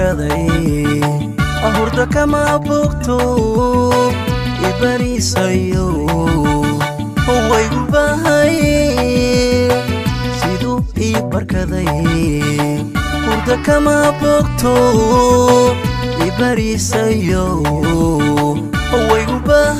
barkaday ahurda kama bogto ibarisayo waygu bahay siduu ii barkaday hurda kama bogto ibarisayo waygu bahay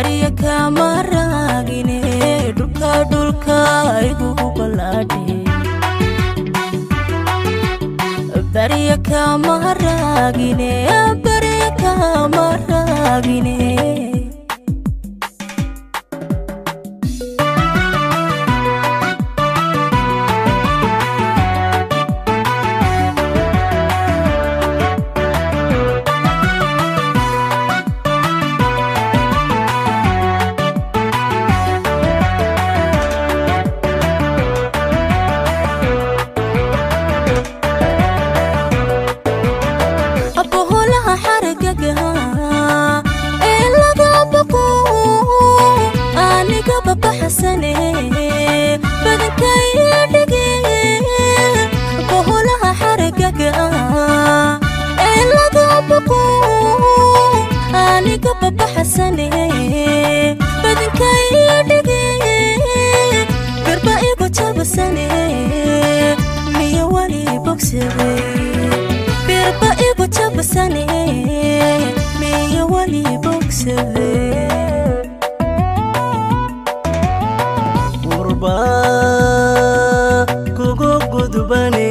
barya kama dhulka dhulka igu ballaadhe barya kama raagine barya kama baqo aniga babaxsane badankaya dhige garba igu jabsane miya wali bogsade birba igu jabsane miya wali bogsade kugu gudbane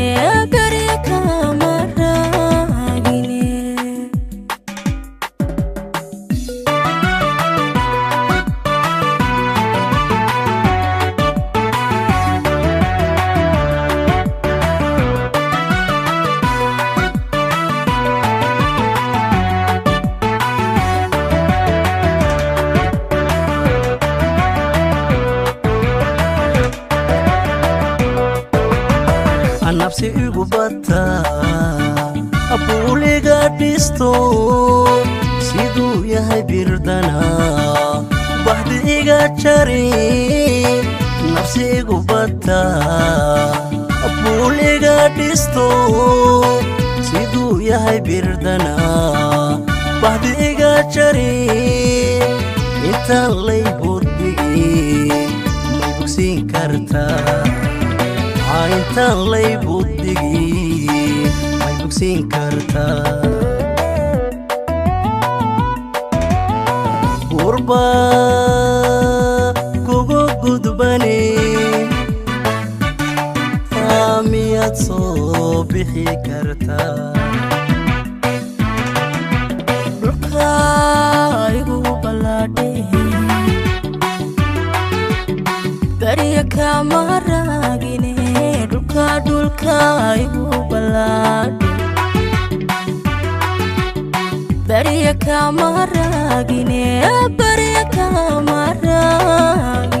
nabsi igu bata buuliga dhisto siduu yahay birdana bahdi iga jari nabsi igu bata buuliga dhisto siduu yahay birdana bahdi iga jari intaan lay burdhigi may bogsiin kartaa intaan lay buddhigi may bogsiin kartaa. Qurba kugu gudbane miyaad soo bixi kartaa. Barya kama raagine dhulka dhulka igu ballaadhe barya kama raagine barya kama raagine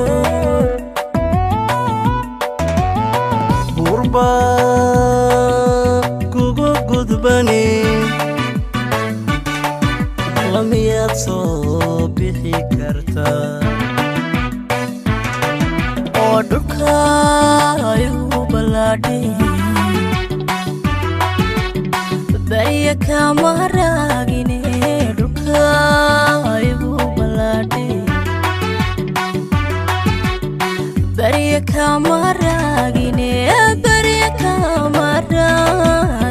kugu gudbani lamiyaad soo bixi kartaa oo dhulka ayuu ballaadhay bariya kama raagine dhulka ayuu ballaadhay bariya kama raagine bariya kama raagine